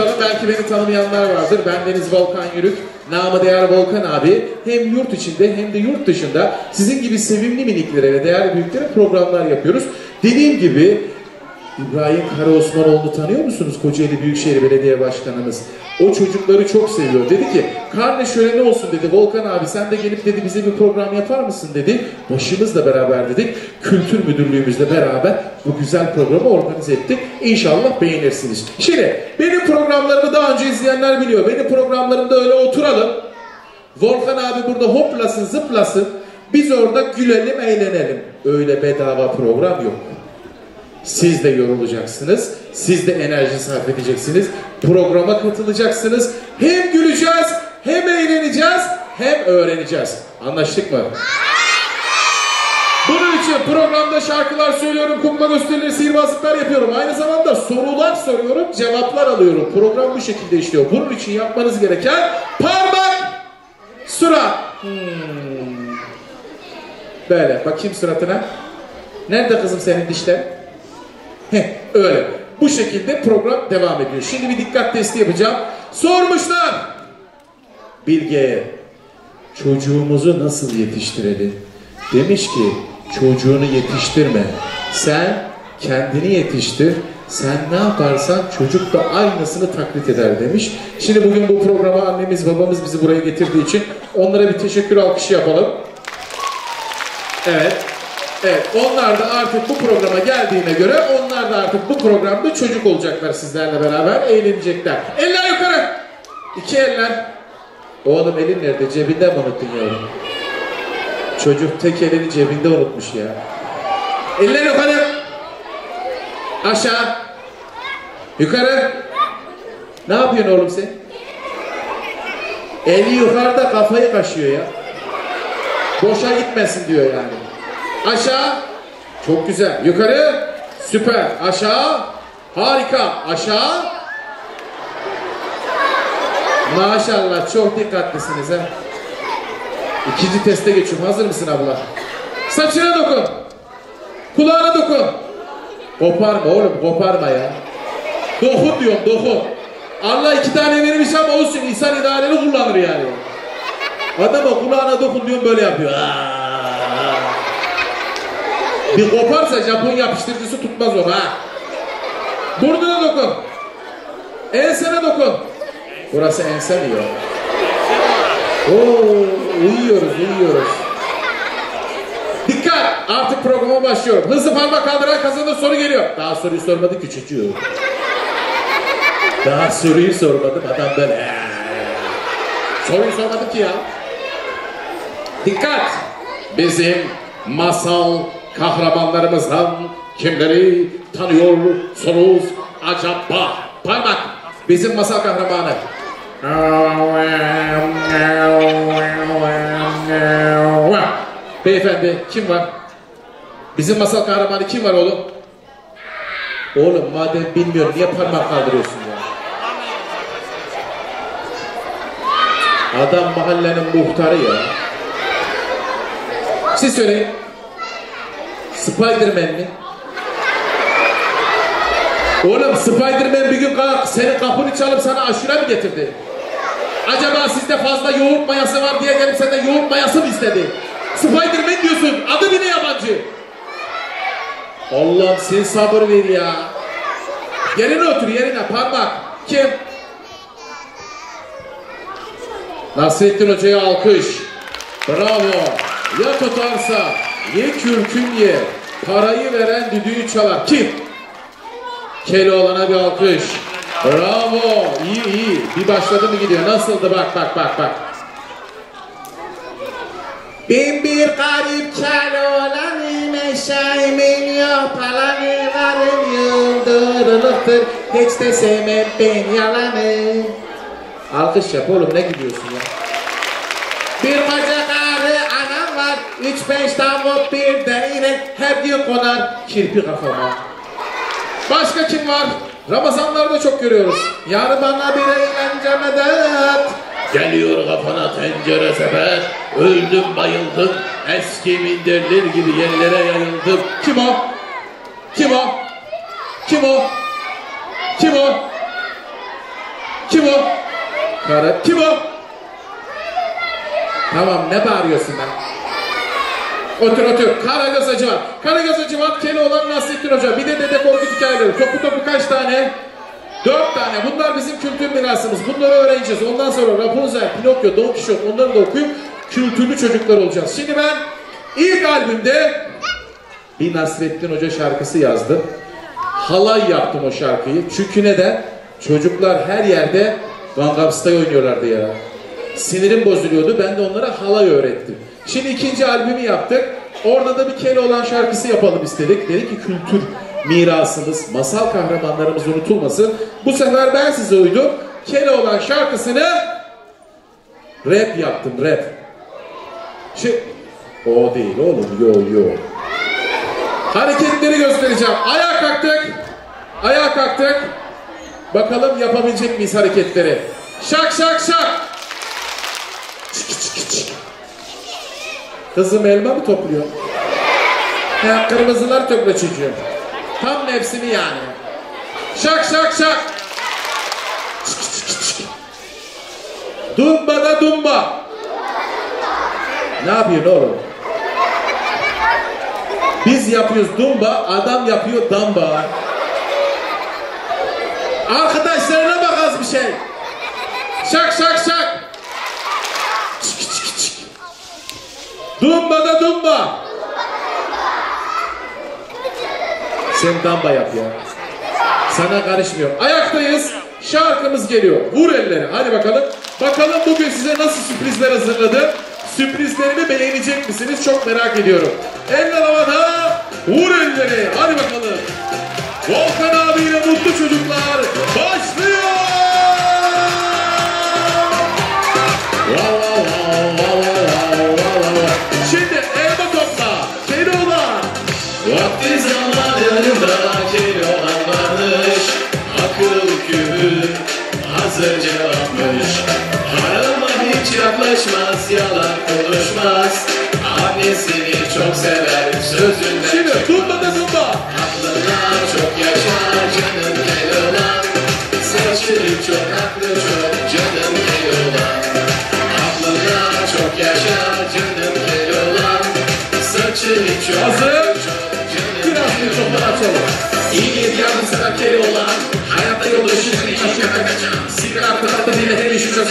tanıtalım. Belki beni tanımayanlar vardır. Ben Deniz Volkan Yürük. Namı değer Volkan abi. Hem yurt içinde hem de yurt dışında sizin gibi sevimli miniklere ve değerli büyüklere programlar yapıyoruz. Dediğim gibi İbrahim Karaosmanoğlu'nu tanıyor musunuz? Kocaeli Büyükşehir Belediye Başkanımız. O çocukları çok seviyor. Dedi ki karne şöleni olsun dedi. Volkan abi sen de gelip dedi bize bir program yapar mısın dedi. Başımızla beraber dedik. Kültür Müdürlüğümüzle beraber bu güzel programı organize ettik. İnşallah beğenirsiniz. Şimdi benim programlarımı daha önce izleyenler biliyor. Benim programlarımda öyle oturalım. Volkan abi burada hoplasın zıplasın. Biz orada gülelim eğlenelim. Öyle bedava program yok. Siz de yorulacaksınız. Siz de enerji sarf edeceksiniz. Programa katılacaksınız. Hem güleceğiz, hem eğleneceğiz, hem öğreneceğiz. Anlaştık mı? Bunun için programda şarkılar söylüyorum, kukla gösterileri, sihirbazlıklar yapıyorum. Aynı zamanda sorular soruyorum, cevaplar alıyorum. Program bu şekilde işliyor. Bunun için yapmanız gereken parmak, surat. Hmm. Böyle, bakayım suratına. Nerede kızım senin dişler? Heh, öyle. Bu şekilde program devam ediyor. Şimdi bir dikkat testi yapacağım. Sormuşlar. Bilge'ye çocuğumuzu nasıl yetiştirelim? Demiş ki çocuğunu yetiştirme. Sen kendini yetiştir. Sen ne yaparsan çocuk da aynısını taklit eder demiş. Şimdi bugün bu programa annemiz babamız bizi buraya getirdiği için onlara bir teşekkür alkışı yapalım. Evet. Evet, onlar da artık bu programa geldiğine göre onlar da artık bu programda çocuk olacaklar sizlerle beraber eğlenecekler. Eller yukarı. İki eller. Oğlum elin nerede? Cebinde mi unuttun yavrum? Çocuk tek elini cebinde unutmuş ya. Eller yukarı. Aşağı. Yukarı. Ne yapıyorsun oğlum sen? Eli yukarıda kafayı kaşıyor ya. Boşa gitmesin diyor yani. Aşağı. Çok güzel. Yukarı. Süper. Aşağı. Harika. Aşağı. Maşallah çok dikkatlisiniz ha. İkinci teste geçiyorum. Hazır mısın abla? Saçına dokun. Kulağına dokun. Koparma oğlum koparma ya. Dokun diyorum dokun. Allah iki tane vermiş ama olsun insan idareli kullanır yani. Adama kulağına dokun diyorum böyle yapıyor. Aa. Bir koparsa Japon yapıştırıcısı tutmaz onu ha. Burnuna dokun. Ensene dokun. Burası ense mi ya? Oo, uyuyoruz, uyuyoruz. Dikkat! Artık programa başlıyorum. Hızlı parmak kaldıran kazanır soru geliyor. Daha soruyu sormadı çocuğu. Daha soruyu sormadım adam böyle. "Ee." Soruyu sormadı ki ya. Dikkat! Bizim masal kahramanlarımızdan kimleri tanıyorsunuz acaba? Parmak! Bizim masal kahramanı. Beyefendi kim var? Bizim masal kahramanı kim var oğlum? Oğlum madem bilmiyorum niye parmak kaldırıyorsun ya? Adam mahallenin muhtarı ya. Siz söyleyin. Spiderman mi? Oğlum Spiderman bir gün kalk senin kapını çalıp sana aşure mi getirdi? Acaba sizde fazla yoğurt mayası var diye gelip senden yoğurt mayası mı istedi? Spiderman diyorsun adı bile yabancı. Allah'ım sen sabır ver ya. Yerine otur yerine parmak. Kim? Nasrettin Hoca'ya alkış. Bravo. Ya tutarsa ye kürkün ye. Parayı veren düdüğü çalar. Kim? Keloğlan'a bir alkış. Bravo. İyi iyi. Bir başladı mı gidiyor. Nasıldı bak bak bak bak. Bin bir garip Keloğlan'ım eşeğimin yapalanı varım yıldırılıktır Hiç de sevmem ben yalanı Alkış yap oğlum ne gidiyorsun ya? Bir var Üç beş tavuk bir de inek Her gün konar Kirpi kafama. Başka kim var? Ramazanlarda çok görüyoruz. Yar bana bir eğlence medet Geliyor kafana tencere sepet Öldüm bayıldım Eski minderler gibi yerlere yayıldım Kim o? Kim o? Kim o? Kim o? Kim o? Kara kim o? Tamam ne bağırıyorsun lan? Otur otur. Karagöz Hacivat. Karagöz Hacivat Keloğlan Nasrettin Hoca. Bir de Dede Korkut hikayeleri. Topu topu kaç tane? Dört tane. Bunlar bizim kültür mirasımız. Bunları öğreneceğiz. Ondan sonra Rapunzel, Pinokyo, Don Quixote onları da okuyup kültürlü çocuklar olacağız. Şimdi ben ilk albümde bir Nasrettin Hoca şarkısı yazdım. Halay yaptım o şarkıyı. Çünkü neden? Çocuklar her yerde Gangnam Style oynuyorlardı ya. Sinirim bozuluyordu. Ben de onlara halay öğrettim. Şimdi ikinci albümü yaptık. Orada da bir Keloğlan şarkısı yapalım istedik. Dedik ki kültür mirasımız, masal kahramanlarımız unutulmasın. Bu sefer ben size uydum. Keloğlan şarkısını rap yaptım, rap. Şey, o değil oğlum, yo yo. Hareketleri göstereceğim. Ayağa kalktık. Ayağa kalktık. Bakalım yapabilecek miyiz hareketleri? Şak şak şak. Çık, çık, çık. Kızım elma mı topluyor? Ya kırmızılar topla çocuğum. Tam nefsini yani. Şak şak şak. Çık, çık, çık. Dumba da dumba. Ne yapıyorsun oğlum? Biz yapıyoruz dumba, adam yapıyor damba. Arkadaşlarına bak az bir şey. Şak şak şak. Çık çık çık. Dumba da dumba. Sen damba yap ya. Sana karışmıyor. Ayaktayız. Şarkımız geliyor. Vur elleri. Hadi bakalım. Bakalım bugün size nasıl sürprizler hazırladım. Sürprizlerimi beğenecek misiniz? Çok merak ediyorum. Eller havada. Vur elleri. Hadi bakalım. Volkan abiyle mutlu çocuklar Vakti zamanında Keloğlan varmış Akıl küpü hazırca almış Harama hiç yaklaşmaz yalan konuşmaz. Annesini çok sever sözünden Şimdi da dumba. Aklına çok yaşa canım Keloğlan Saçı çok aklı çok canım Keloğlan Aklına çok yaşa canım Keloğlan Saçı çok Hazır. Açalım. İyi niyet yardımsever kere olan Hayatta yoldaşın seni hiç yakacağım Sigara arkada millete düşeceğiz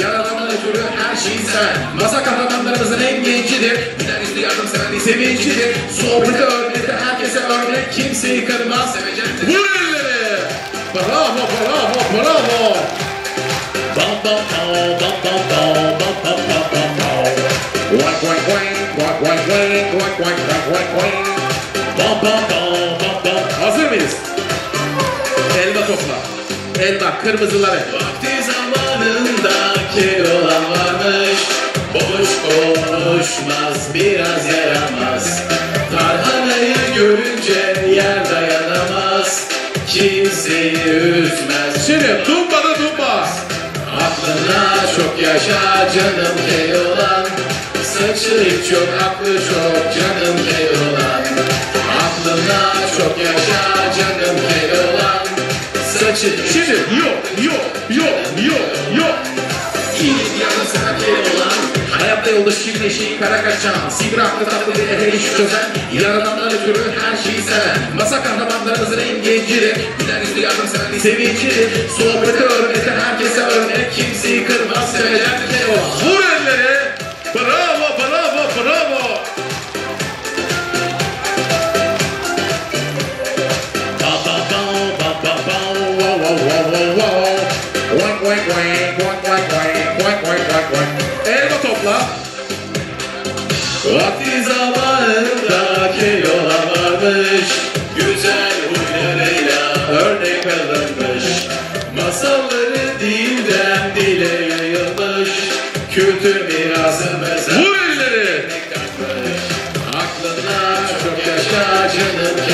Yaradandan ötürü her şeyi sever Masa kahramanlarımızın en gencidir Güler yüzlü yardımsever sevincidir Sohbeti örnekte herkese örnek Kimseyi kırmaz sevecektir Vur elleri. Bravo, bravo, bravo. Bam bam bam bam bam bam bam bam bam bam bam Quack, quack, quack, quack, quack, quack, quack, quack, quack, quack, quack. Bam bam bam Hazır mıyız? Elma topla. Elma, kırmızıları. Vakti zamanında Keloğlan varmış Boş konuşmaz biraz yaramaz Tarhanayı görünce yer dayanamaz Kimseyi üzmez Şimdi dumba da dumba. Aklına çok yaşa canım Keloğlan Saçı hiç yok aklı çok canım Keloğlan Canına çok yaşa canım Erdoğan Saçın şimdi yok yok yok yok yok. Gidip yanım sana Erdoğan Hayatta yoldaş kim neşeyi kara kaçan Sigrafta tatlı bir her iş çözen Yarından ötürü her şeyi seven. Masa kahramanlarımızın en genciri Güler yüzlü yardım seven sevinçidir Sohbeti örnekten herkese örnek Kimseyi kırmaz sevecen. Erdoğan Vur ellere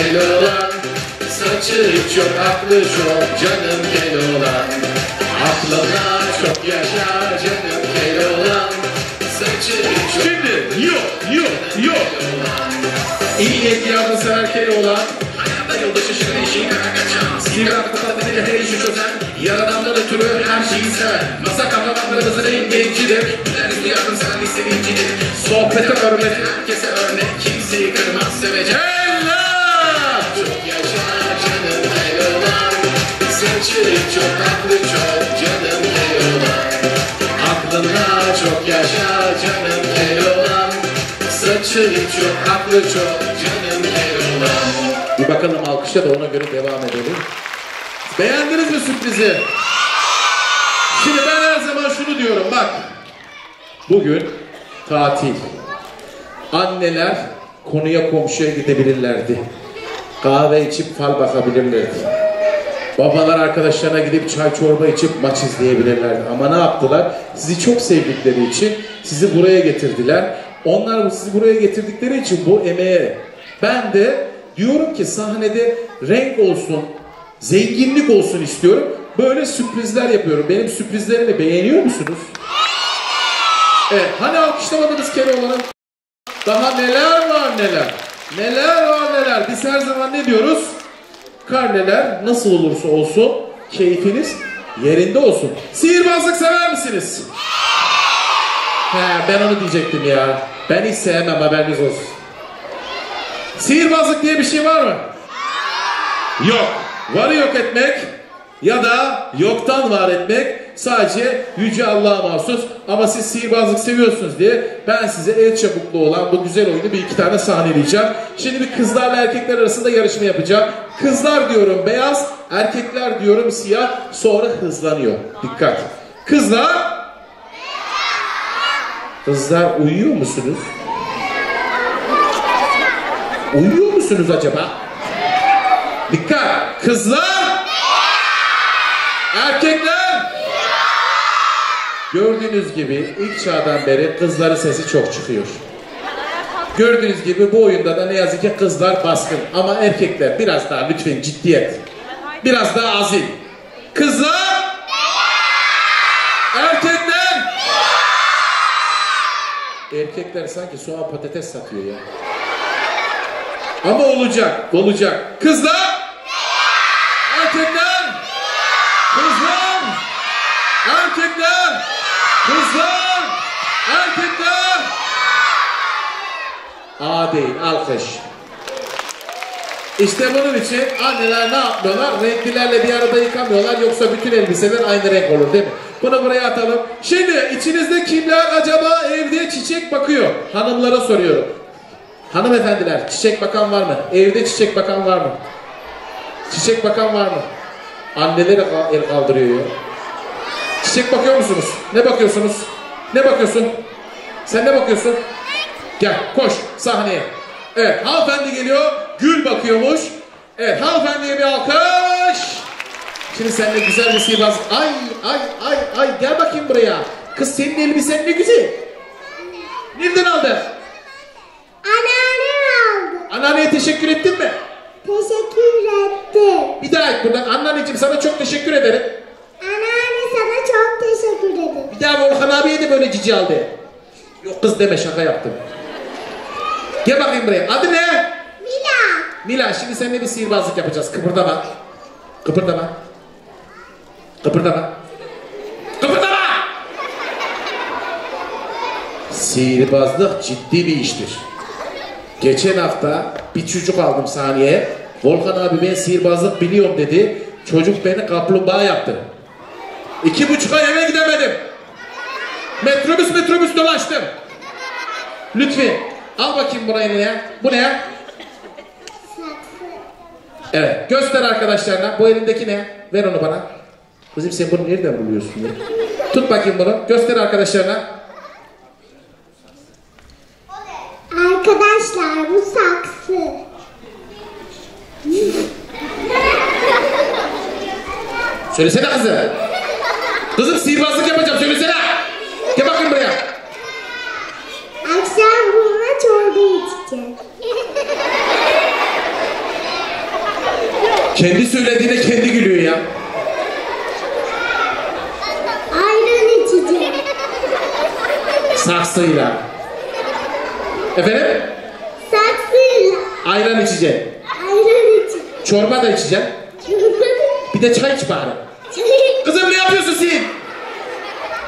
canım keloğlan Saçı çok aklı çok canım keloğlan Aklına çok yaşa canım keloğlan Saçı çok Şimdi yok, yok, yok. İyi niyetli yardımsever Keloğlan Hayatta yolda şaşırır eşiği kara kaçan. Sigara tatlıdıyla her işi çözen Yaradanlar ötürü her şeyi seven. Masa kahramanlarımızın en gencidir Güler yüzlü yardımsever sevincidir Sohbete hürmeti herkese örnek Kimseyi kırmaz sevecek Saçı çok aklı çok canım Keloğlan Aklına çok yaşa canım Keloğlan Saçı çok aklı çok canım Keloğlan Bir bakalım alkışa da ona göre devam edelim. Beğendiniz mi sürprizi? Şimdi ben her zaman şunu diyorum bak. Bugün tatil. Anneler konuya komşuya gidebilirlerdi. Kahve içip fal bakabilirlerdi. Babalar arkadaşlarına gidip çay çorba içip maç izleyebilirlerdi. Ama ne yaptılar? Sizi çok sevdikleri için sizi buraya getirdiler. Onlar sizi buraya getirdikleri için bu emeğe ben de diyorum ki sahnede renk olsun, zenginlik olsun istiyorum. Böyle sürprizler yapıyorum. Benim sürprizlerimi beğeniyor musunuz? Evet, hani alkışlamadınız Keloğlan'ı? Daha neler var neler. Neler var neler. Biz her zaman ne diyoruz? Karneler nasıl olursa olsun keyfiniz yerinde olsun. Sihirbazlık sever misiniz? He ben onu diyecektim ya. Ben hiç sevmem haberiniz olsun. Sihirbazlık diye bir şey var mı? Yok. Varı yok etmek ya da yoktan var etmek sadece Yüce Allah'a mahsus. Ama siz sihirbazlık seviyorsunuz diye ben size el çabuklu olan bu güzel oyunu bir iki tane sahneleyeceğim. Şimdi bir kızlarla erkekler arasında yarışma yapacağım. Kızlar diyorum beyaz, erkekler diyorum siyah. Sonra hızlanıyor. Dikkat. Kızlar Kızlar uyuyor musunuz? Uyuyor musunuz acaba? Dikkat! Kızlar! Erkekler! Gördüğünüz gibi ilk çağdan beri kızların sesi çok çıkıyor. Gördüğünüz gibi bu oyunda da ne yazık ki kızlar baskın. Ama erkekler biraz daha lütfen ciddiyet. Biraz daha azil. Kızlar! Erkekler! Erkekler sanki soğan patates satıyor ya. Ama olacak, olacak. Kızlar! Erkekler! Kızlar! Erkekler! Kızlar! Erkekler! A değil, alkış. İşte bunun için anneler ne yapmıyorlar? Renklilerle bir arada yıkamıyorlar yoksa bütün elbiseler aynı renk olur değil mi? Bunu buraya atalım. Şimdi içinizde kimler acaba evde çiçek bakıyor? Hanımlara soruyorum. Hanımefendiler çiçek bakan var mı? Evde çiçek bakan var mı? Çiçek bakan var mı? Anneleri ka- el kaldırıyor ya. Çiçek bakıyor musunuz? Ne bakıyorsunuz? Ne bakıyorsun? Sen ne bakıyorsun? Gel koş sahneye. Evet hanımefendi geliyor. Gül bakıyormuş. Evet hanımefendiye bir alkış. Şimdi seninle güzel bir sihirbaz. Ay ay ay ay gel bakayım buraya. Kız senin elbisen ne güzel. Nereden aldın? Anneannem aldı. Anneanneye teşekkür ettin mi? Teşekkür ettim. Bir daha et buradan. Anneanneciğim sana çok teşekkür ederim. Anneanne sana çok teşekkür ederim. Bir daha Volkan abiye de böyle cici aldı. Yok kız deme şaka yaptım. Gel bakayım buraya. Adı ne? Mila. Mila şimdi seninle bir sihirbazlık yapacağız. Kıpırdama. Kıpırdama. Kıpırdama. Kıpırdama! Sihirbazlık ciddi bir iştir. Geçen hafta bir çocuk aldım sahneye. Volkan abi ben sihirbazlık biliyorum dedi. Çocuk beni kaplumbağa yaptı. İki buçuk ay eve gidemedim. Metrobüs metrobüs dolaştım. Lütfi al bakayım burayı ne? Bu ne? Saksı. Evet göster arkadaşlarına. Bu elindeki ne? Ver onu bana. Kızım sen bunu nereden buluyorsun ya? Tut bakayım bunu. Göster arkadaşlarına. Arkadaşlar bu saksı. Söylesene kızım. Kızım sihirbazlık yapacağım söylesene. Gel bakayım buraya. Akşam bununla çorba içeceğiz. Kendi söylediğine kendi gülüyor ya. Ayran içeceğiz. Saksıyla. Efendim? Saksıyla. Ayran içeceksin. Ayran içeceğiz. Çorba da içeceksin. Bir de çay iç bari. Kızım ne yapıyorsun sen?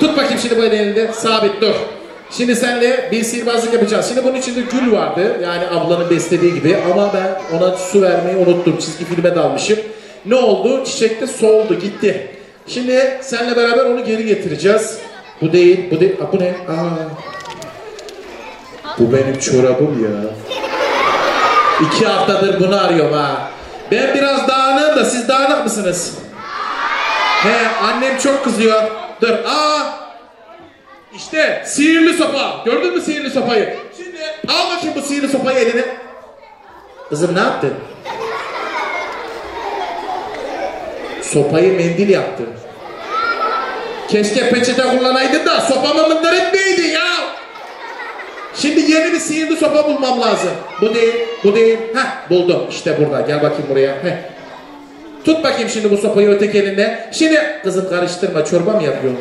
Tut bakayım şimdi bu elinde. Sabit dur. Şimdi senle bir sihirbazlık yapacağız. Şimdi bunun içinde gül vardı. Yani ablanın beslediği gibi. Ama ben ona su vermeyi unuttum. Çizgi filme dalmışım. Ne oldu? Çiçek de soldu gitti. Şimdi seninle beraber onu geri getireceğiz. Bu değil, bu değil. Aa, bu ne? Aa. Bu benim çorabım ya. İki haftadır bunu arıyorum ha. Ben biraz dağınığım da siz dağınık mısınız? He annem çok kızıyor. Dur. Aa! İşte sihirli sopa. Gördün mü sihirli sopayı? Şimdi al bakayım bu sihirli sopayı eline. Kızım ne yaptın? Sopayı mendil yaptın. Keşke peçete kullanaydın da sopamı mındır etmeydin ya. Şimdi yeni bir sihirli sopa bulmam lazım. Bu değil, bu değil. Heh buldum. İşte burada. Gel bakayım buraya. Heh. Tut bakayım şimdi bu sopayı öteki elinde. Şimdi kızım karıştırma çorba mı yapıyorsun?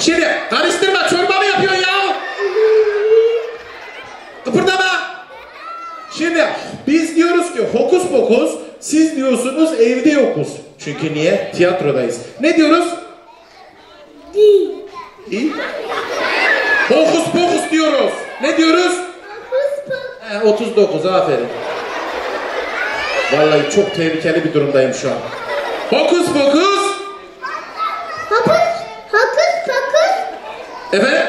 Şimdi karıştırma çorba mı yapıyorsun ya? Kıpırdama. Şimdi biz diyoruz ki hokus pokus siz diyorsunuz evde yokuz. Çünkü niye? Tiyatrodayız. Ne diyoruz? Değil. İyi. Hokus pokus diyoruz. Ne diyoruz? Pus pus. He, 39 aferin. Vallahi çok tehlikeli bir durumdayım şu an. Hokus pokus. Hapus. Hokus pokus. Efendim?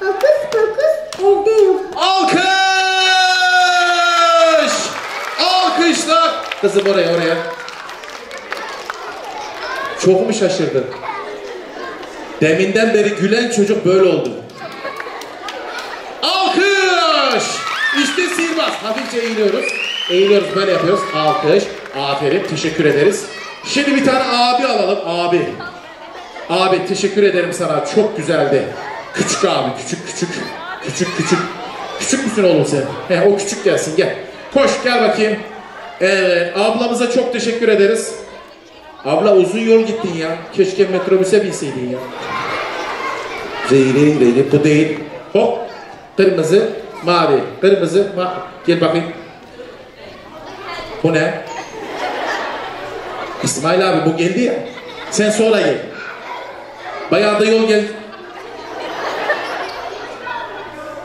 Hokus pokus evde yok. Alkış! Alkışlar. Kızım oraya oraya. Çok mu şaşırdın? Deminden beri gülen çocuk böyle oldu. Alkış! İşte sihirbaz. Hafifçe eğiliyoruz. Eğiliyoruz böyle yapıyoruz. Alkış. Aferin. Teşekkür ederiz. Şimdi bir tane abi alalım. Abi. Abi teşekkür ederim sana. Çok güzeldi. Küçük abi. Küçük küçük. Küçük küçük. Küçük müsün oğlum sen? He, o küçük gelsin gel. Koş gel bakayım. Evet ablamıza çok teşekkür ederiz. Abla uzun yol gittin ya. Keşke metrobüse binseydin ya. Zeyli zeyli bu değil. Hop. Kırmızı, mavi. Kırmızı, ma Gel bakayım. Bu ne? İsmail abi bu geldi ya. Sen sonra gel. Bayağı da yol gel.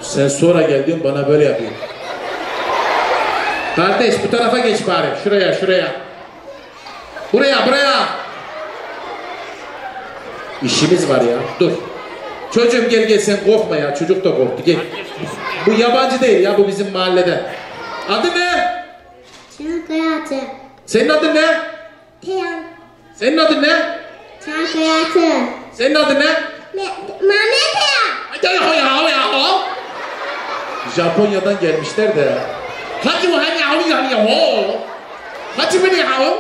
Sen sonra geldin bana böyle yapıyor. Kardeş bu tarafa geç bari. Şuraya şuraya. Buraya buraya. İşimiz var ya. Dur. Çocuğum gel gel sen korkma ya. Çocuk da korktu. Gel. Bu yabancı değil ya bu bizim mahallede. Adı ne? Çankayatı. Senin adın ne? Teyam. Senin adın ne? Çankayatı. Senin adın ne? Mehmet Teyam. Ya ya ya ya. Japonya'dan gelmişler de. Hadi bu hani yahu yani yahu. Hadi bu ne yahu?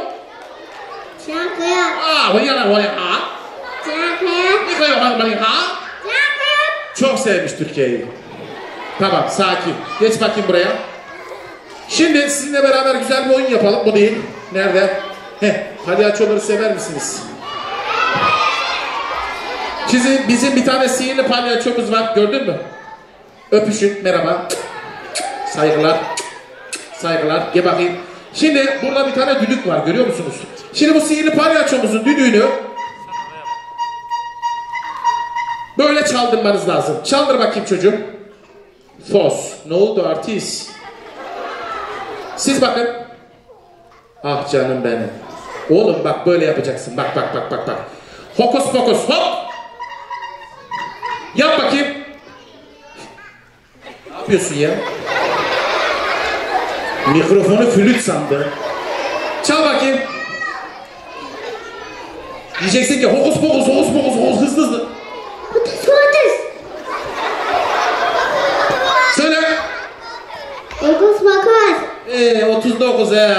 Çankayat. Aa bu yana bu ya. Çankayat. Ne koyuyor bana bana ha? Çok sevmiş Türkiye'yi. Tamam sakin. Geç bakayım buraya. Şimdi sizinle beraber güzel bir oyun yapalım. Bu değil. Nerede? Heh, palyaçoları sever misiniz? Bizim, bizim bir tane sihirli palyaçomuz var. Gördün mü? Öpüşün. Merhaba. Saygılar. Saygılar. Gel bakayım. Şimdi burada bir tane düdük var. Görüyor musunuz? Şimdi bu sihirli palyaçomuzun düdüğünü böyle çaldırmanız lazım. Çaldır bakayım çocuğum. Fos. Ne oldu artist? Siz bakın. Ah canım benim. Oğlum bak böyle yapacaksın. Bak bak bak bak bak. Hokus pokus hop. Yap bakayım. Ne yapıyorsun ya? Mikrofonu flüt sandı. Çal bakayım. Diyeceksin ki hokus pokus hokus pokus hokus hızlı hızlı. Kutus kutus. Söyle. Okus pokus. Ee, 39 he.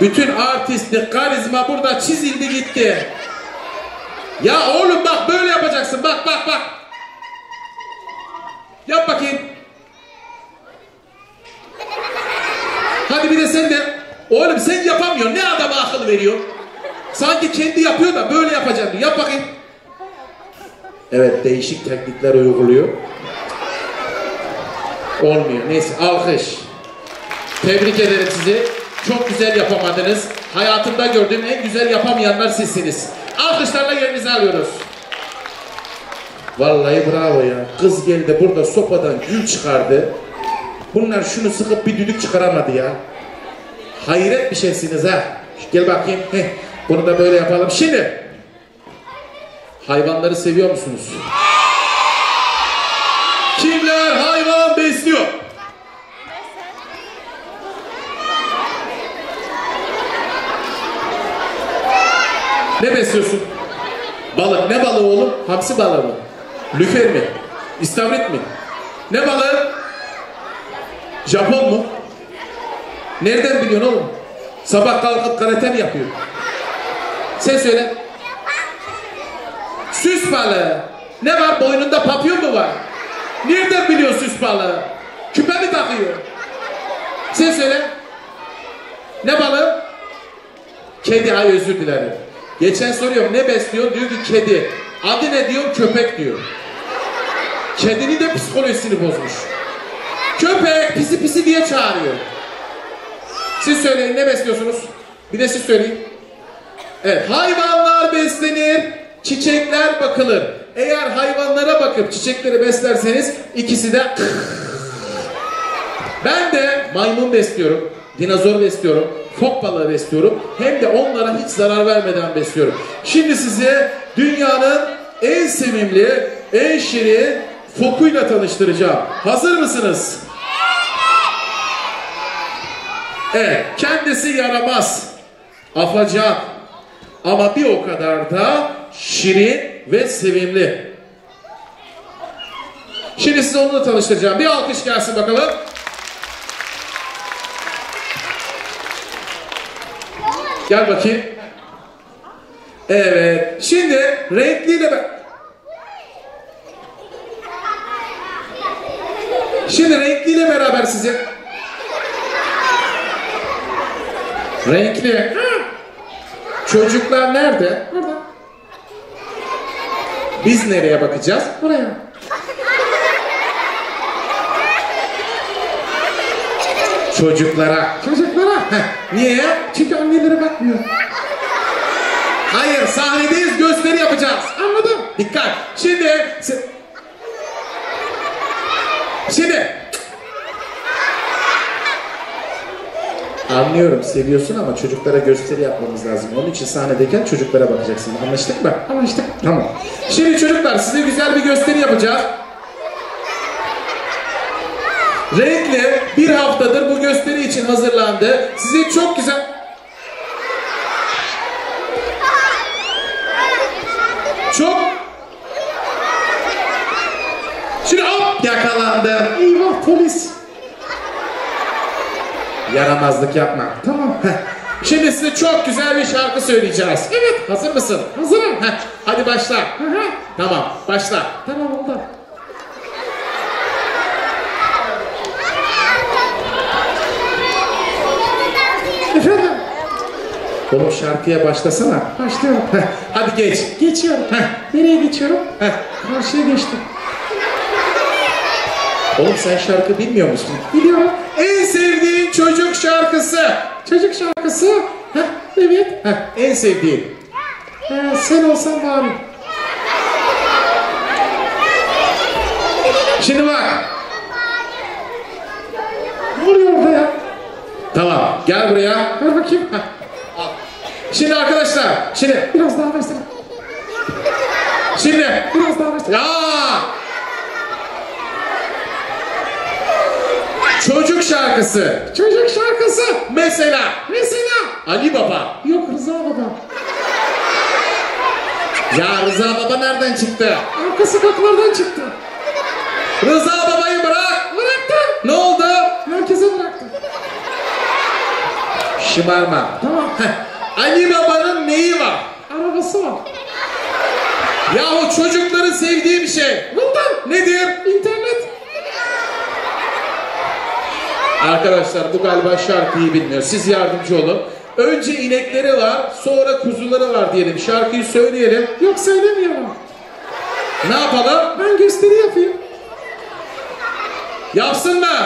Bütün artistlik, karizma burada çizildi gitti. Ya oğlum bak böyle yapacaksın. Bak bak bak. Yap bakayım. Hadi bir de sen de. Oğlum sen yapamıyorsun. Ne adama akıl veriyor? Sanki kendi yapıyor da böyle yapacaksın. Yap bakayım. Evet değişik teknikler uyguluyor. Olmuyor. Neyse alkış. Tebrik ederim sizi. Çok güzel yapamadınız. Hayatımda gördüğüm en güzel yapamayanlar sizsiniz. Alkışlarla yerinizi alıyoruz. Vallahi bravo ya. Kız geldi burada sopadan gül çıkardı. Bunlar şunu sıkıp bir düdük çıkaramadı ya. Hayret bir şeysiniz ha. Gel bakayım. Heh, bunu da böyle yapalım. Şimdi hayvanları seviyor musunuz? Kimler hayvan besliyor? Ne besliyorsun? Balık. Ne balığı oğlum? Hamsi balığı mı? Lüfer mi? İstavrit mi? Ne balığı? Japon mu? Nereden biliyorsun oğlum? Sabah kalkıp karate mi yapıyor? Sen söyle. Süs balığı. Ne var boynunda papyon mu var? Nereden biliyor süs balığı? Küpe mi takıyor? Sen söyle. Ne balığı? Kedi ay özür dilerim. Geçen soruyorum ne besliyor? Diyor ki kedi. Adı ne diyor? Köpek diyor. Kedinin de psikolojisini bozmuş. Köpek pisi pisi diye çağırıyor. Siz söyleyin ne besliyorsunuz? Bir de siz söyleyin. Evet hayvanlar beslenir, çiçekler bakılır. Eğer hayvanlara bakıp çiçekleri beslerseniz ikisi de ben de maymun besliyorum, dinozor besliyorum, fok balığı besliyorum. Hem de onlara hiç zarar vermeden besliyorum. Şimdi size dünyanın en sevimli, en şirin fokuyla tanıştıracağım. Hazır mısınız? Evet, kendisi yaramaz, afacan ama bir o kadar da şirin ve sevimli. Şimdi size onunla tanıştıracağım. Bir alkış gelsin bakalım. Gel bakayım. Evet. Şimdi renkliyle ben... Şimdi renkliyle beraber size... Renkli. Çocuklar nerede? Burada. Biz nereye bakacağız? Buraya. Çocuklara. Çocuklara? Heh. Niye? Çünkü anneleri bakmıyor. Hayır sahnedeyiz gösteri yapacağız. Anladım. Dikkat. Şimdi... Şimdi... Anlıyorum seviyorsun ama çocuklara gösteri yapmamız lazım. Onun için sahnedeyken çocuklara bakacaksın. Anlaştık mı? Anlaştık. Tamam. Şimdi çocuklar size güzel bir gösteri yapacağız. Renkli bir haftadır bu gösteri için hazırlandı. Size çok güzel... Çok... Şimdi hop yakalandı. Eyvah polis. Yaramazlık yapma. Tamam. Heh. Şimdi size çok güzel bir şarkı söyleyeceğiz. Evet. Hazır mısın? Hazırım. Heh. Hadi başla. Tamam. Başla. Tamam oldu. Efendim? Oğlum şarkıya başlasana. Başlıyorum. Heh. Hadi geç. Geçiyorum. Heh. Nereye geçiyorum? Heh. Karşıya geçtim. Oğlum sen şarkı bilmiyor musun? Biliyorum. En sevdiğin çocuk şarkısı. Çocuk şarkısı? Heh, evet. Heh, en sevdiğin. Ee, sen olsan bari. Şimdi bak. Ne oluyor orada ya? Tamam. Gel buraya. Ver bakayım. Heh. Şimdi arkadaşlar. Şimdi. Biraz daha versene. Şimdi. Biraz daha versene. Ya. Çocuk şarkısı. Çocuk şarkısı. Mesela. Mesela. Ali Baba. Yok Rıza baba. Ya Rıza Baba nereden çıktı? Arka sokaklardan çıktı. Rıza Baba'yı bırak. Bıraktım. Ne oldu? Herkese bıraktım. Şımarma. Tamam. Heh. Ali Baba'nın neyi var? Arabası var. Yahu çocukların sevdiği bir şey. Bundan. Nedir? İnternet. Arkadaşlar bu galiba şarkıyı bilmiyor. Siz yardımcı olun. Önce inekleri var, sonra kuzuları var diyelim. Şarkıyı söyleyelim. Yok söylemiyorum. Ne yapalım? Ben gösteri yapayım. Yapsın mı?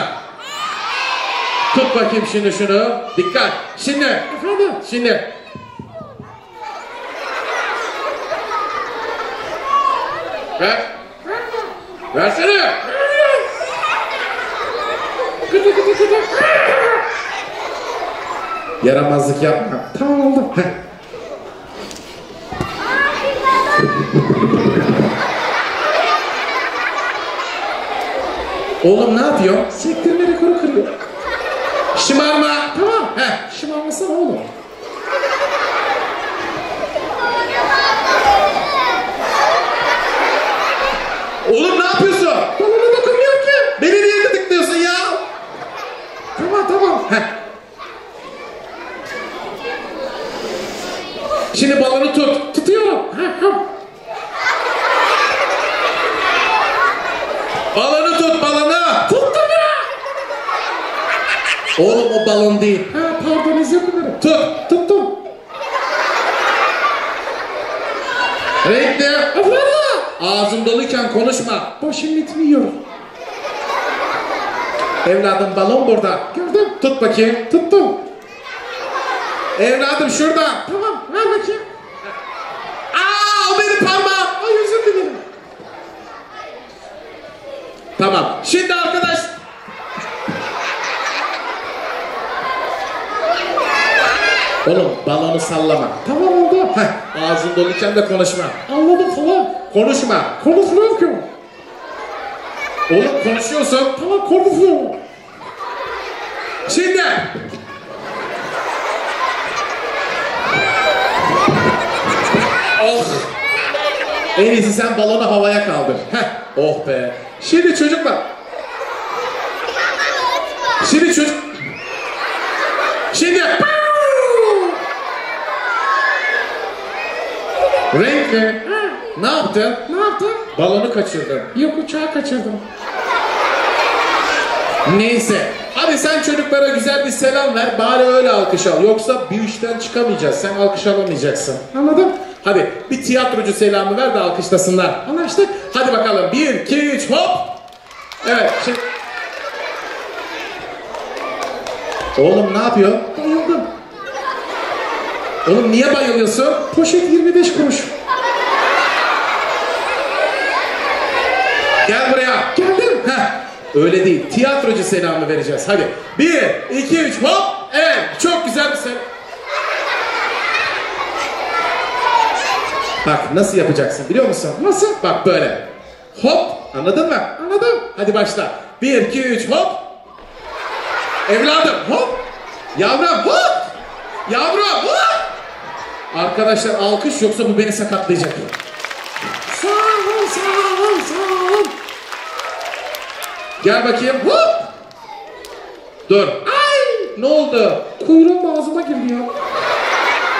Tut bakayım şimdi şunu. Dikkat. Şimdi. Efendim. Şimdi. Ver. Versene. Yaramazlık yapma. Tamam oldu. Oğlum ne yapıyor? Sektirme rekoru kırıyor. Şımarma. Tamam. Heh. Şımarmasana oğlum. Oğlum ne yapıyorsun? Balona dokunmuyor ki. Beni niye gıdıklıyorsun ya? Tamam tamam. Heh. Şimdi balonu tut. Tutuyorum. Ha, ha. Balonu tut balonu. Tuttum ya. Oğlum o balon değil. Ha pardon özür dilerim. Tut. Tuttum. Renkli. Efendim. Ağzın doluyken konuşma. Başım bitmiyor. Evladım balon burada. Gördüm. Tut bakayım. Tuttum. Evladım şurada. Tamam ver bakayım. Aa o benim parmağım. Ay özür dilerim. Tamam. Şimdi arkadaş. Oğlum balonu sallama. Tamam oldu. Heh, ağzın doluyken de konuşma. Anladım falan. Konuşma. Konuşmuyor ki. Oğlum konuşuyorsun. Tamam konuşuyor. Şimdi. Oh. En iyisi sen balonu havaya kaldır. Heh. Oh be. Şimdi çocuklar. Şimdi çocuk. Şimdi. Renkli. Ne yaptın? Ne yaptın? Balonu kaçırdın. Yok uçağı kaçırdım. Neyse. Hadi sen çocuklara güzel bir selam ver. Bari öyle alkış al. Yoksa bir işten çıkamayacağız. Sen alkış alamayacaksın. Anladım. Hadi bir tiyatrocu selamı ver de alkışlasınlar. Anlaştık. Hadi bakalım. Bir, iki, üç, hop. Evet. Şimdi... Oğlum ne yapıyor? Bayıldım. Oğlum niye bayılıyorsun? Poşet 25 kuruş. Gel buraya. Geldim. Heh. Öyle değil. Tiyatrocu selamı vereceğiz. Hadi. Bir, iki, üç, hop. Evet. Çok güzel bir selam. Bak nasıl yapacaksın biliyor musun? Nasıl? Bak böyle. Hop. Anladın mı? Anladım. Hadi başla. Bir, iki, üç, hop. Evladım, hop. Yavrum, hop. Yavrum, hop. Arkadaşlar alkış yoksa bu beni sakatlayacak. Sağ ol, sağ ol, sağ ol. Gel bakayım, hop. Dur. Ay! Ne oldu? Kuyruğum ağzıma girdi ya.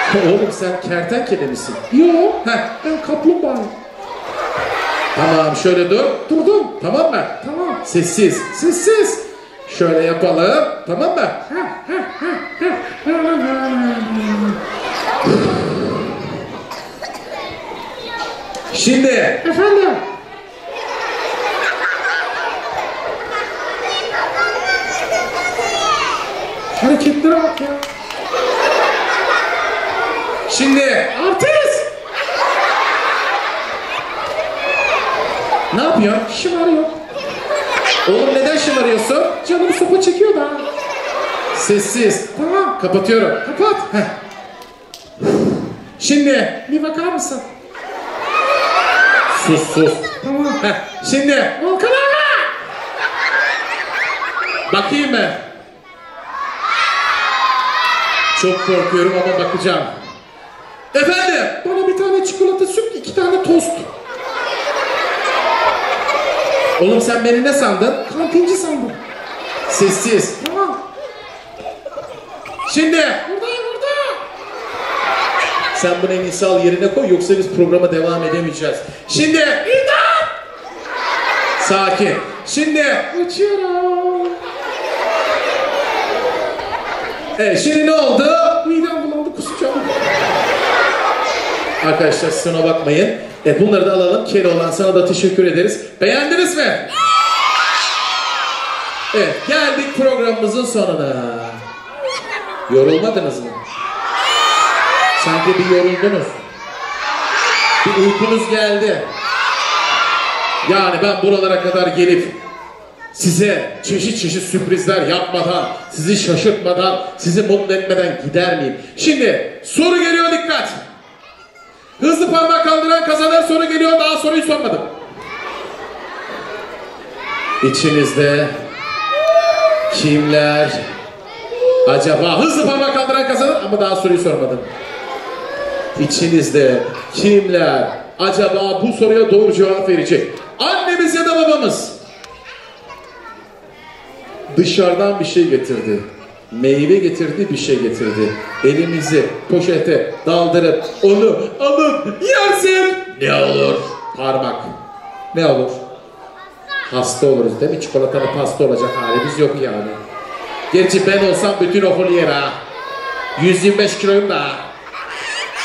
Oğlum sen kertenkele misin? Yo, Heh. ben kaplumbağayım. Tamam şöyle dur. Durdum. Tamam mı? Tamam. Sessiz. Sessiz. Şöyle yapalım. Tamam mı? Şimdi Efendim? Hareketlere bak ya. Şimdi Artist! ne yapıyor? Şımarıyor. Oğlum neden şımarıyorsun? Canım sopa çekiyor da. Sessiz. Tamam kapatıyorum. Kapat. Heh. Şimdi bir bakar mısın? Sus sus. Tamam. Heh. Şimdi Volkan abi. Bakayım mı? Çok korkuyorum ama bakacağım. Efendim? Bana bir tane çikolata süt, iki tane tost. Oğlum sen beni ne sandın? Kantinci sandım. Sessiz. Tamam. Şimdi. Buradayım burada. Sen bunu en iyisi al yerine koy yoksa biz programa devam edemeyeceğiz. Şimdi. İmdat! Sakin. Şimdi. Uçuyorum. Evet şimdi ne oldu? Midem bulandı kusacağım. Arkadaşlar ona bakmayın. E, bunları da alalım. Keloğlan sana da teşekkür ederiz. Beğendiniz mi? Evet geldik programımızın sonuna. Yorulmadınız mı? Sanki bir yoruldunuz. Bir uykunuz geldi. Yani ben buralara kadar gelip size çeşit çeşit sürprizler yapmadan, sizi şaşırtmadan, sizi mutlu etmeden gider miyim? Şimdi soru geliyor dikkat. Hızlı parmak kaldıran kazanır soru geliyor daha soruyu sormadım. İçinizde kimler acaba hızlı parmak kaldıran kazanır ama daha soruyu sormadım. İçinizde kimler acaba bu soruya doğru cevap verecek? Annemiz ya da babamız dışarıdan bir şey getirdi. Meyve getirdi, bir şey getirdi. Elimizi poşete daldırıp onu alıp yersin. Ne olur? Parmak. Ne olur? Hasta oluruz değil mi? Çikolatalı pasta olacak halimiz yok yani. Gerçi ben olsam bütün okul yer ha. 125 kiloyum da.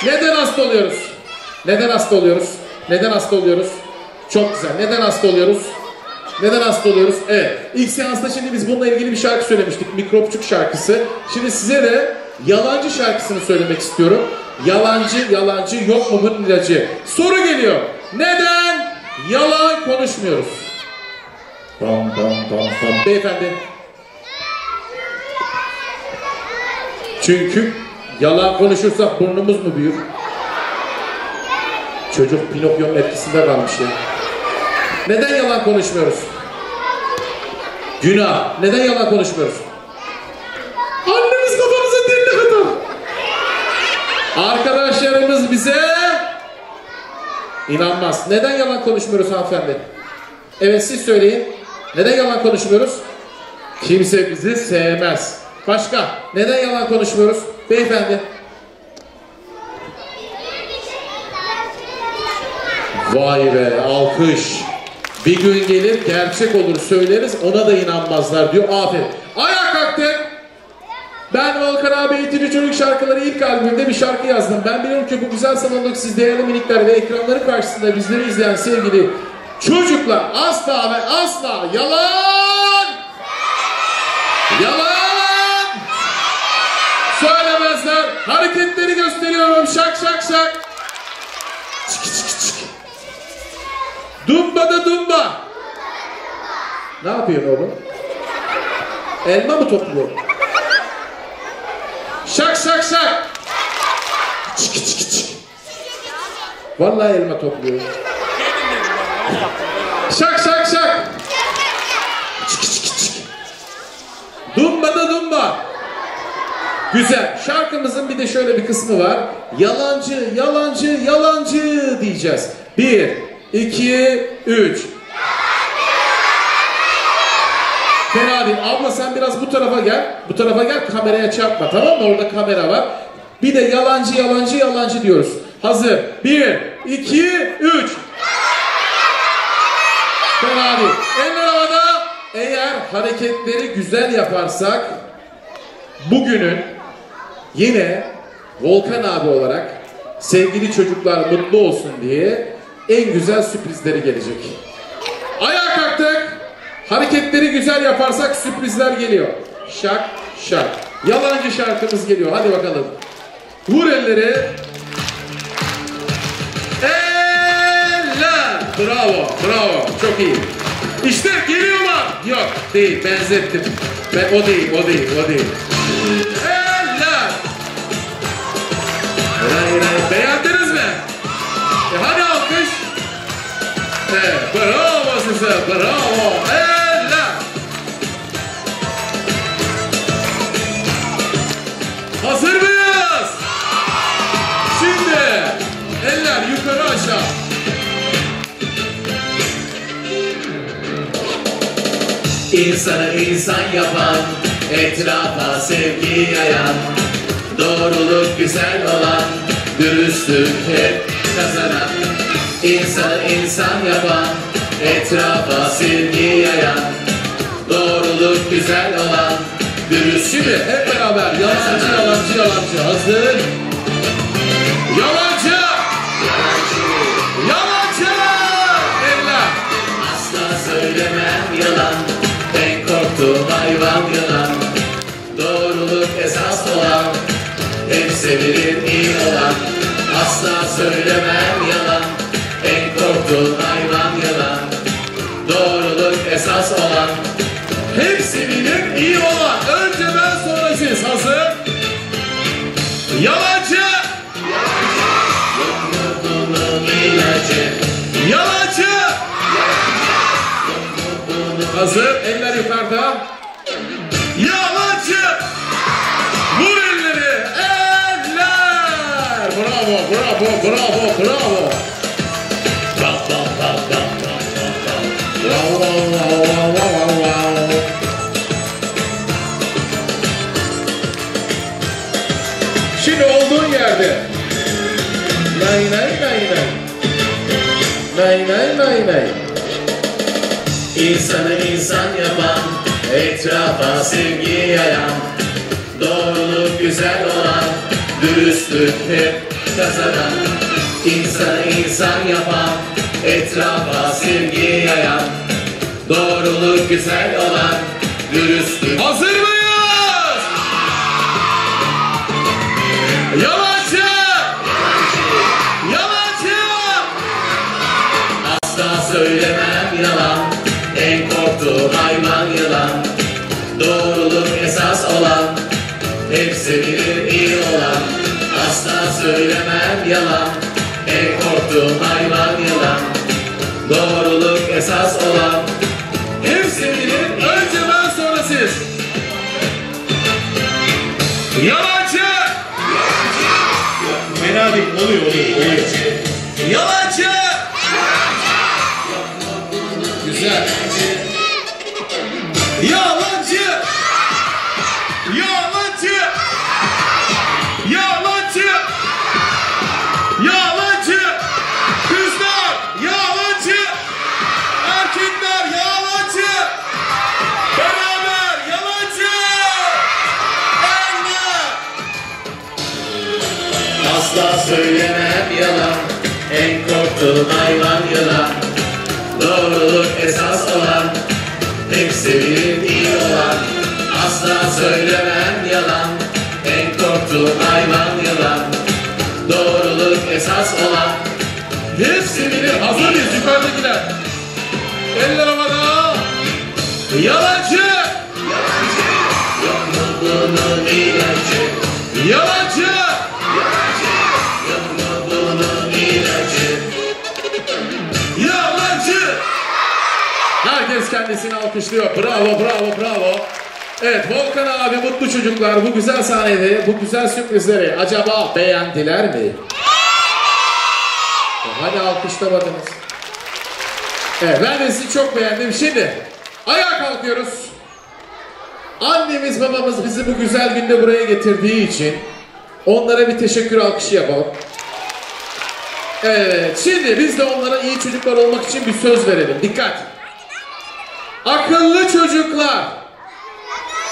Neden hasta oluyoruz? Neden hasta oluyoruz? Neden hasta oluyoruz? Çok güzel. Neden hasta oluyoruz? Neden hasta oluyoruz? Evet. İlk seansta şimdi biz bununla ilgili bir şarkı söylemiştik. Mikropçuk şarkısı. Şimdi size de yalancı şarkısını söylemek istiyorum. Yalancı, yalancı yok mu bunun ilacı? Soru geliyor. Neden yalan konuşmuyoruz? Bam bam bam bam. Beyefendi. Çünkü yalan konuşursak burnumuz mu büyür? Çocuk Pinokyo'nun etkisinde kalmış ya. Neden yalan konuşmuyoruz? Günah. Neden yalan konuşmuyoruz? Annemiz kafamıza dinle kadar. Arkadaşlarımız bize inanmaz. Neden yalan konuşmuyoruz hanımefendi? Evet siz söyleyin. Neden yalan konuşmuyoruz? Kimse bizi sevmez. Başka? Neden yalan konuşmuyoruz? Beyefendi. Vay be alkış. Bir gün gelir gerçek olur söyleriz ona da inanmazlar diyor. Aferin. Ayağa kalktık. Ben Volkan abi eğitici çocuk şarkıları ilk albümünde bir şarkı yazdım. Ben biliyorum ki bu güzel sanatlık siz değerli minikler ve ekranları karşısında bizleri izleyen sevgili çocuklar asla ve asla yalan yalan söylemezler. Hareketleri gösteriyorum şak şak şak. Çık çık. Dumba da dumba. Ne yapıyorsun oğlum? Elma mı topluyor? Şak şak şak. Çık çık çık. Vallahi elma topluyor. Şak şak şak. Çık çık çık. Dumba da dumba. Güzel. Şarkımızın bir de şöyle bir kısmı var. Yalancı, yalancı, yalancı diyeceğiz. Bir, iki, üç. Fena değil. Abla sen biraz bu tarafa gel. Bu tarafa gel kameraya çarpma tamam mı? Orada kamera var. Bir de yalancı, yalancı, yalancı diyoruz. Hazır. Bir, iki, üç. Fena değil. Eller havada. Eğer hareketleri güzel yaparsak bugünün yine Volkan abi olarak sevgili çocuklar mutlu olsun diye en güzel sürprizleri gelecek. Ayağa kalktık. Hareketleri güzel yaparsak sürprizler geliyor. Şak şak. Yalancı şarkımız geliyor. Hadi bakalım. Vur elleri. Eller. Bravo, bravo. Çok iyi. İşte geliyorlar. Yok değil benzettim. Ben o değil o değil o değil. Eller. Ray ray beğendiniz Evet bravo size bravo. Eller. Hazır mıyız? Şimdi eller yukarı aşağı. İnsanı insan yapan, etrafa sevgi yayan, doğruluk güzel olan, dürüstlük hep kazanan. İnsanı insan yapan, etrafa sevgi yayan, doğruluk güzel olan, dürüstlük Şimdi hep beraber yalancı yalancı yalancı hazır. Yalancı. Yalancı. Eller. Asla söylemem yalan En korktuğum hayvan yalan Doğruluk esas olan Hep sevilir iyi olan Asla söylemem yalan Korktuğum hayvan yalan Doğruluk esas olan Hepsi bilir iyi olan. Önce ben sonra siz hazır. Yalancı. Bunun ilacı Yalancı. Hazır. Eller yukarıda. Yalancı. Vur elleri. Eller. Bravo, bravo, bravo, bravo. Nay nay. İnsanı insan yapan, etrafa sevgi yayan, doğruluk güzel olan, dürüstlük hep kazanan. İnsanı insan yapan, etrafa sevgi yayan, doğruluk güzel olan, dürüstlük. Hazır mıyız? Söylemem yalan, en korktuğum hayvan yılan. Doğruluk esas olan, hep sevilir iyi Önce ben sonra siz. Yalancı! Fena değil. Oluyor oluyor. oluyor. Yalancı! Güzel. Yalancı! Yalancı! Söylemem yalan. En korktuğum hayvan yılan Doğruluk esas olan Hep sevilir iyi olan. Asla söylemem yalan. En korktuğum hayvan yılan Doğruluk esas olan. Hepsi bilir. Hazır mıyız yukarıdakiler? Eller kendisini alkışlıyor. Bravo, bravo, bravo. Evet, Volkan abi, mutlu çocuklar bu güzel sahnede, bu güzel sürprizleri acaba beğendiler mi? Hadi alkışlamadınız. Evet, ben de sizi çok beğendim. Şimdi ayağa kalkıyoruz. Annemiz babamız bizi bu güzel günde buraya getirdiği için onlara bir teşekkür alkışı yapalım. Evet, şimdi biz de onlara iyi çocuklar olmak için bir söz verelim. Dikkat! Akıllı çocuklar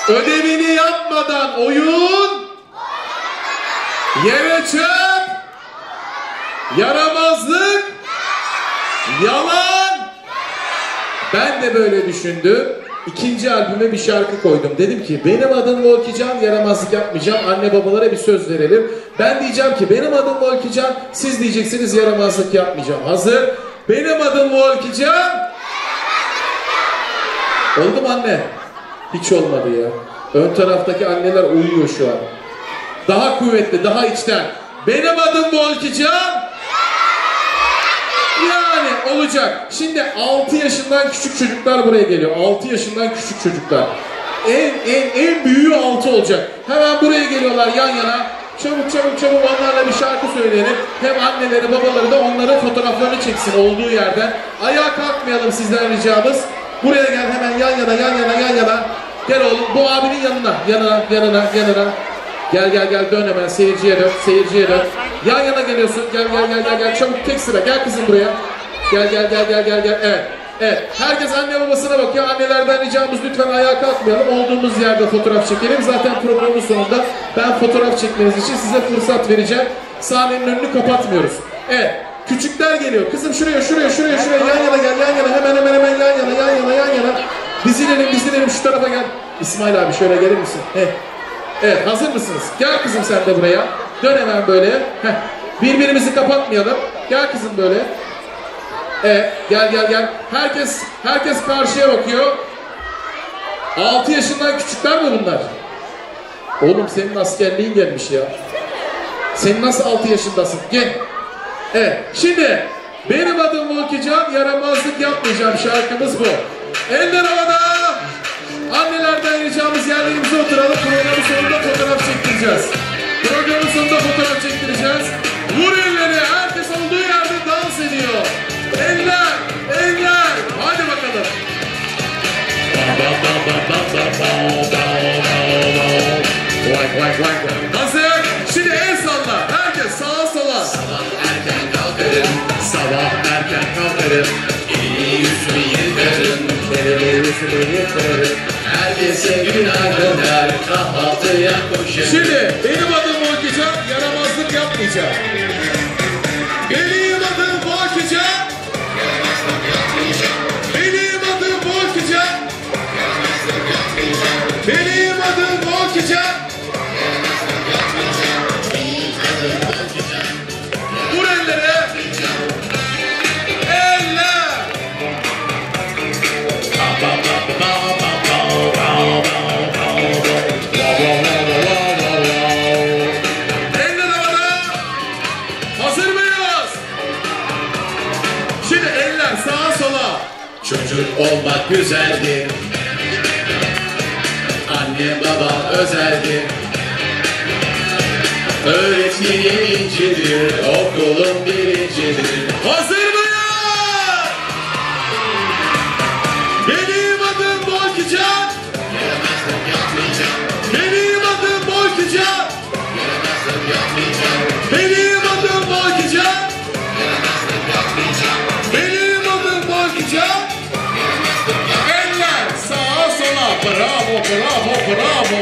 ödevini yapmadan oyun yere çöp yaramazlık yalan ben de böyle düşündüm. İkinci albüme bir şarkı koydum. Dedim ki benim adım Volkican yaramazlık yapmayacağım. Anne babalara bir söz verelim. Ben diyeceğim ki benim adım Volkican siz diyeceksiniz yaramazlık yapmayacağım. Hazır. Benim adım Volkican. Oldu mu anne? Hiç olmadı ya. Ön taraftaki anneler uyuyor şu an. Daha kuvvetli, daha içten. Benim adım Volkican. Yani olacak. Şimdi 6 yaşından küçük çocuklar buraya geliyor. 6 yaşından küçük çocuklar. En en en büyüğü 6 olacak. Hemen buraya geliyorlar yan yana. Çabuk çabuk çabuk onlarla bir şarkı söyleyelim. Hem anneleri babaları da onların fotoğraflarını çeksin olduğu yerden. Ayağa kalkmayalım sizden ricamız. Buraya gel hemen yan yana yan yana yan yana. Gel oğlum bu abinin yanına yanına yanına yanına. Gel gel gel dön hemen seyirciye dön seyirciye dön. Yan yana geliyorsun gel gel gel gel gel çabuk tek sıra gel kızım buraya. Gel gel gel gel gel gel evet. Evet, herkes anne babasına bakıyor. Annelerden ricamız lütfen ayağa kalkmayalım. Olduğumuz yerde fotoğraf çekelim. Zaten programın sonunda ben fotoğraf çekmeniz için size fırsat vereceğim. Sahnenin önünü kapatmıyoruz. Evet, küçükler geliyor. Kızım şuraya, şuraya, şuraya, şuraya. Yan yana gel, yan yana. Hemen hemen hemen yan yana, yan. Dizilelim, dizilelim. Şu tarafa gel. İsmail abi şöyle gelir misin? Heh. Evet, hazır mısınız? Gel kızım sen de buraya. Dön hemen böyle. Heh. Birbirimizi kapatmayalım. Gel kızım böyle. Evet, gel gel gel. Herkes herkes karşıya bakıyor. 6 yaşından küçükler mi bunlar? Oğlum senin askerliğin gelmiş ya. Sen nasıl 6 yaşındasın? Gel. Evet. Şimdi benim adım Volkican, yaramazlık yapmayacağım şarkımız bu. Eller havada. Annelerden ricamız yerlerimize oturalım. Programın sonunda fotoğraf çektireceğiz. Programın sonunda fotoğraf çektireceğiz. Vur elleri. Herkes olduğu yerde dans ediyor. Eller, eller. Hadi bakalım. Hazır. Şimdi el salla. Herkes sağa sola. Sabah erken kalkarım, sabah erken kalkarım. Yüzümü yıkarım. Herkese kahvaltıya koşarım. Şimdi benim adım Volkican, yaramazlık yapmayacağım. Olmak güzeldir. Anne baba özeldir. Öğretmenim incidir, okulum birincidir. Hazır Bravo, bravo, bravo.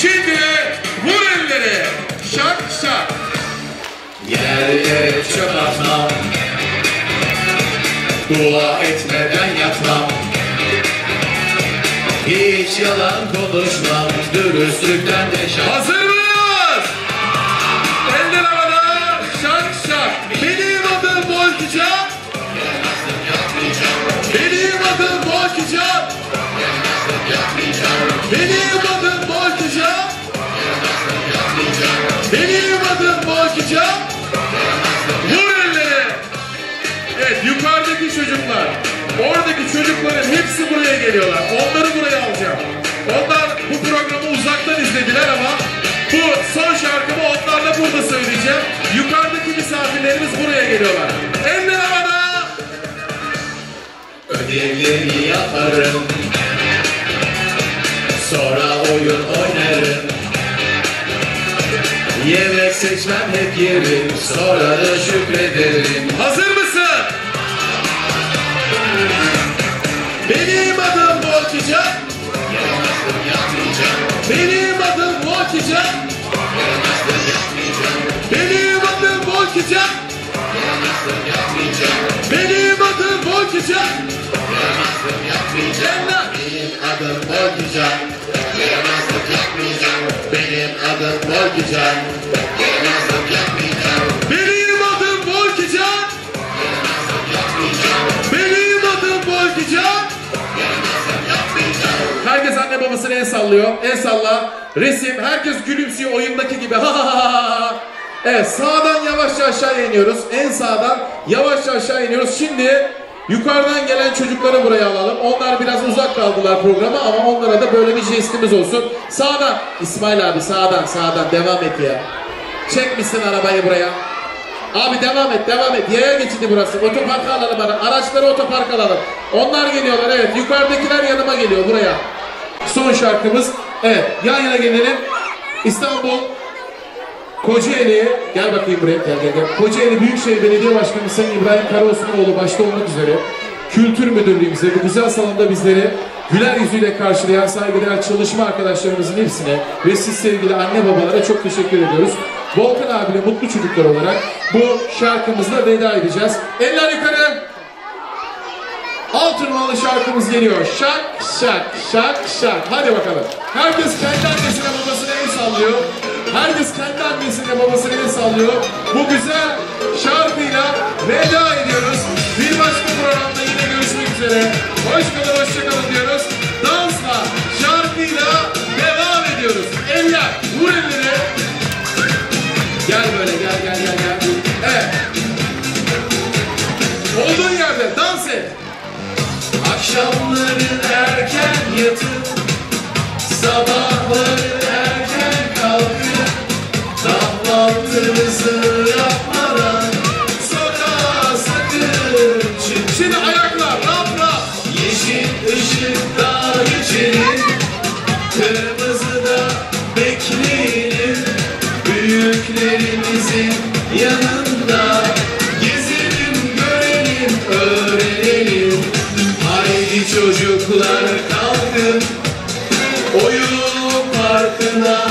Şimdi vur elleri. Şak şak. Yer yere çöp Dua etmeden yatmam Hiç yalan konuşmam Dürüstlükten de şan Hazır çocukların hepsi buraya geliyorlar. Onları buraya alacağım. Onlar bu programı uzaktan izlediler ama bu son şarkımı onlarla burada söyleyeceğim. Yukarıdaki misafirlerimiz buraya geliyorlar. Eller havada. Ödevleri yaparım Sonra oyun oynarım Yemek seçmem hep yerim Sonra da şükrederim Hazır mısın? Adım Volkican. Benim adım Volkican. Benim adım Volkican. Benim adım Volkican. Eller. Benim adım Bolkican Yaramazlık Benim adım adım Herkes anne babasına el sallıyor. El salla. Resim. Herkes gülümsüyor oyundaki gibi. Ha ha ha ha. Evet sağdan yavaşça aşağı iniyoruz. En sağdan yavaşça aşağı iniyoruz. Şimdi yukarıdan gelen çocukları buraya alalım. Onlar biraz uzak kaldılar programa ama onlara da böyle bir jestimiz olsun. Sağdan. İsmail abi sağdan sağdan devam et ya. Çekmişsin arabayı buraya. Abi devam et, devam et. Yaya geçidi burası. Otoparka alalım ara. Araçları otopark alalım. Onlar geliyorlar evet. Yukarıdakiler yanıma geliyor buraya. Son şarkımız. Evet yan yana gelelim. İstanbul Kocaeli gel bakayım buraya gel gel gel. Kocaeli Büyükşehir Belediye Başkanı Sayın İbrahim Karaosmanoğlu başta olmak üzere Kültür Müdürlüğümüze bu güzel salonda bizleri güler yüzüyle karşılayan saygıdeğer çalışma arkadaşlarımızın hepsine ve siz sevgili anne babalara çok teşekkür ediyoruz. Volkan abiyle mutlu çocuklar olarak bu şarkımızla veda edeceğiz. Eller yukarı. Altınmalı şarkımız geliyor. Şak şak şak şak. Hadi bakalım. Herkes kendi annesine babasına el sallıyor. Herkes kendi annesine babasına el sallıyor. Bu güzel şarkıyla veda ediyoruz. Bir başka programda yine görüşmek üzere. Hoş kalın, hoşça kalın diyoruz. Dansla, şarkıyla devam ediyoruz. Eller, vur elleri. Gel böyle, gel gel gel Akşamları erken yatıp Sabahları erken kalkıp Kahvaltımızı yapmadan çocuklar kalkın Oyun parkına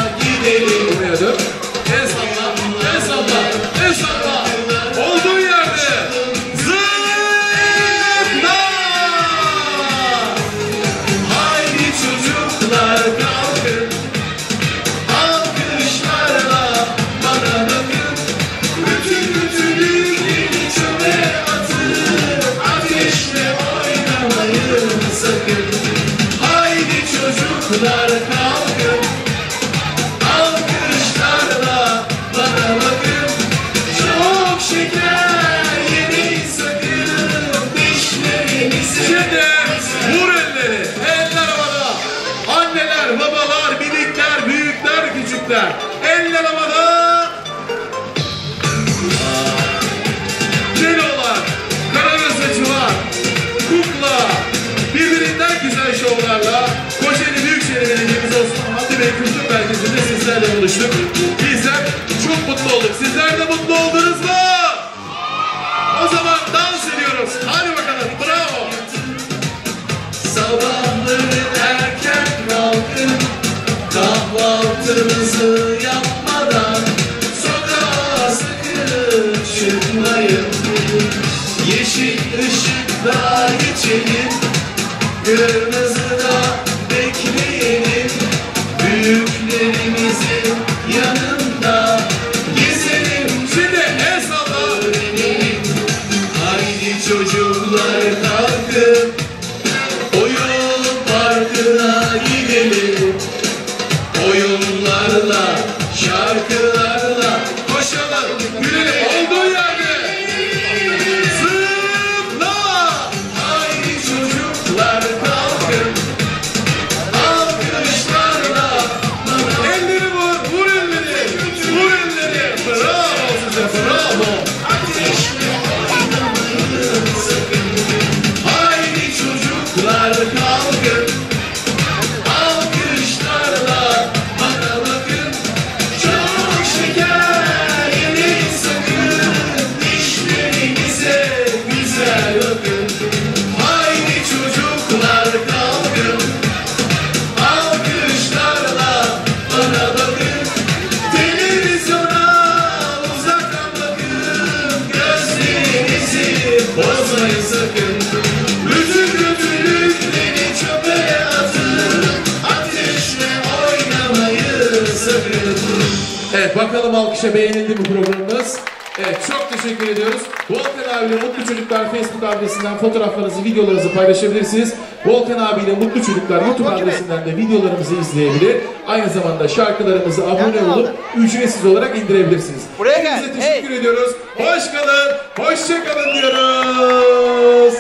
alkışa beğenildi mi programımız? Evet çok teşekkür ediyoruz. Volkan abiyle Mutlu Çocuklar Facebook adresinden fotoğraflarınızı, videolarınızı paylaşabilirsiniz. Volkan abiyle Mutlu Çocuklar YouTube adresinden de videolarımızı izleyebilir. Aynı zamanda şarkılarımızı abone olup ücretsiz olarak indirebilirsiniz. Buraya gel. Hepinize teşekkür ediyoruz. Hoş kalın, hoşça kalın diyoruz.